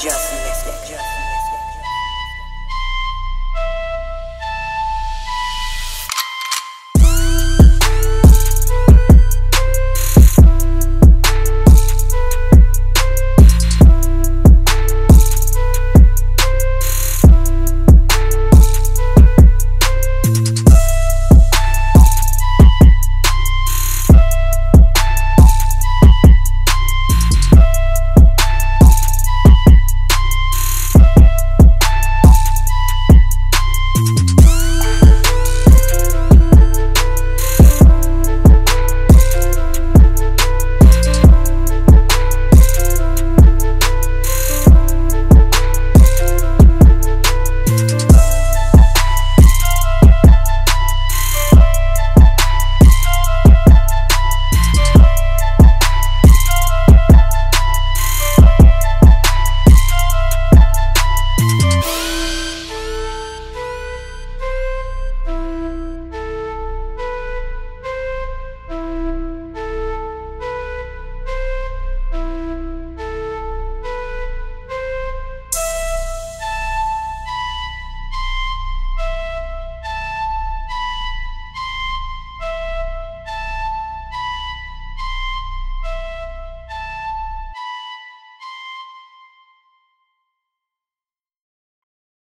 just missed it.